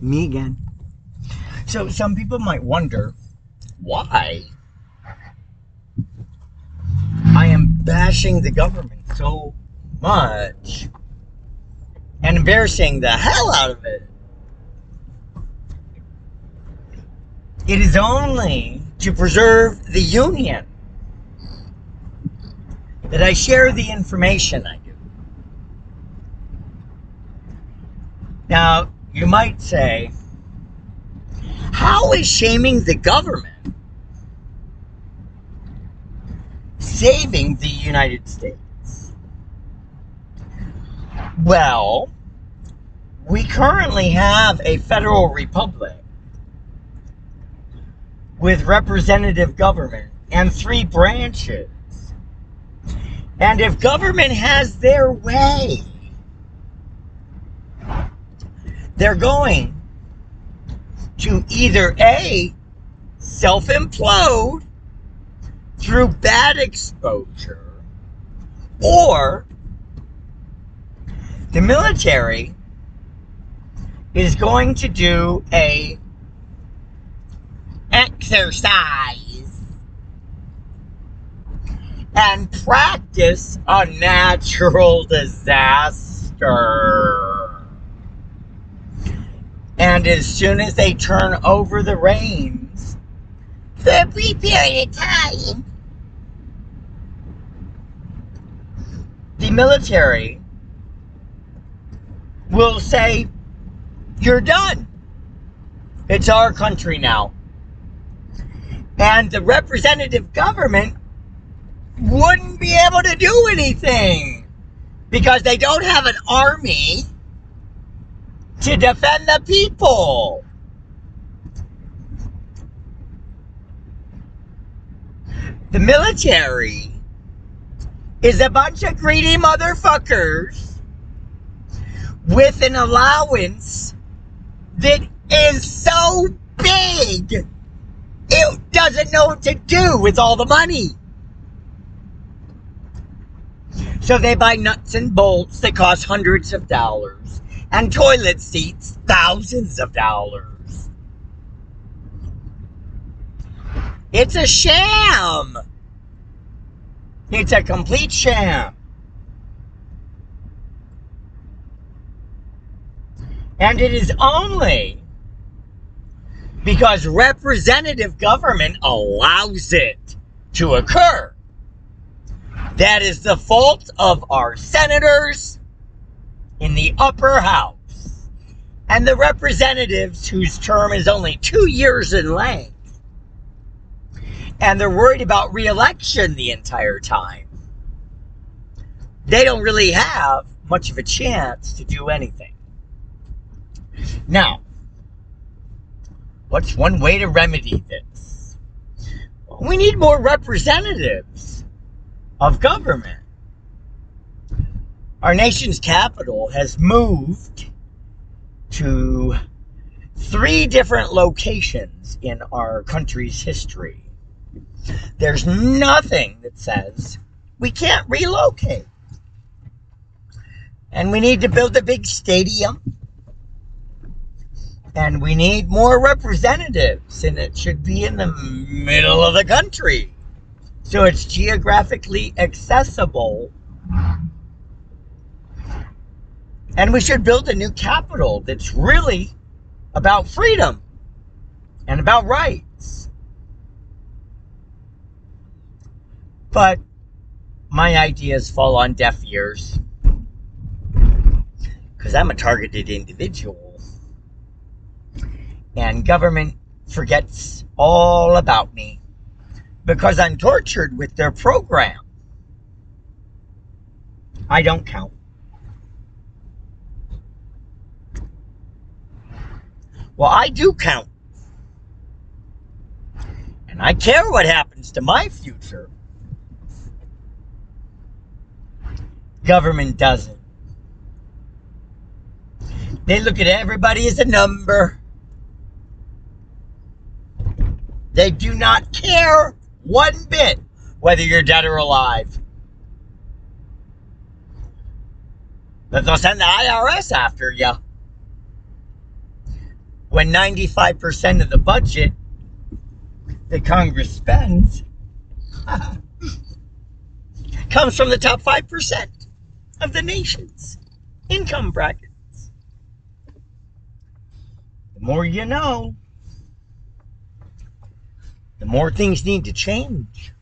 Me again. So some people might wonder why I am bashing the government so much and embarrassing the hell out of it. It is only to preserve the union that I share the information I do. Now, you might say, how is shaming the government saving the United States? Well, we currently have a federal republic with representative government and three branches. And if government has their way, they're going to either A, self implode through bad exposure, or the military is going to do a exercise and practice a natural disaster. And as soon as they turn over the reins, for a brief period of time, the military will say, You're done. It's our country now. And the representative government wouldn't be able to do anything because they don't have an army to defend the people. The military is a bunch of greedy motherfuckers with an allowance that is so big it doesn't know what to do with all the money. So they buy nuts and bolts that cost hundreds of dollars and toilet seats thousands of dollars. It's a sham. It's a complete sham. And it is only because representative government allows it to occur. That is the fault of our senators in the upper house and the representatives whose term is only two years in length. And they're worried about reelection the entire time. They don't really have much of a chance to do anything. Now, what's one way to remedy this? We need more representatives of government. Our nation's capital has moved to three different locations in our country's history. There's nothing that says we can't relocate. And we need to build a big stadium. And we need more representatives, and it should be in the middle of the country. So it's geographically accessible and we should build a new capital that's really about freedom and about rights. But my ideas fall on deaf ears because I'm a targeted individual. And government forgets all about me because I'm tortured with their program. I don't count. Well, I do count. And I care what happens to my future. Government doesn't. They look at everybody as a number. They do not care one bit whether you're dead or alive. But they'll send the IRS after you. When 95% of the budget that Congress spends comes from the top 5% of the nation's income brackets. The more you know, the more things need to change.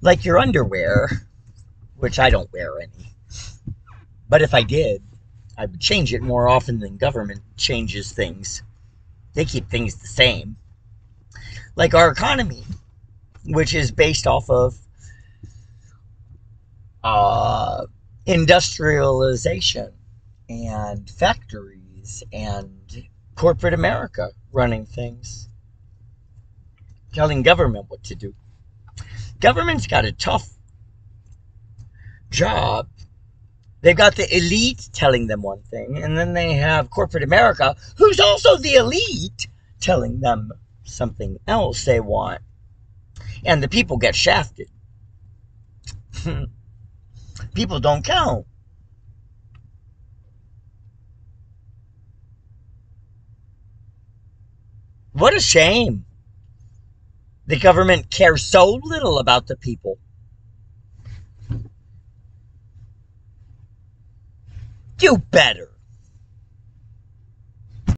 Like your underwear, which I don't wear any. But if I did, I would change it more often than government changes things. They keep things the same. Like our economy, which is based off of uh, industrialization and factories and corporate America running things, telling government what to do. Government's got a tough job. They've got the elite telling them one thing, and then they have corporate America, who's also the elite, telling them something else they want. And the people get shafted. people don't count. What a shame. The government cares so little about the people. Do better.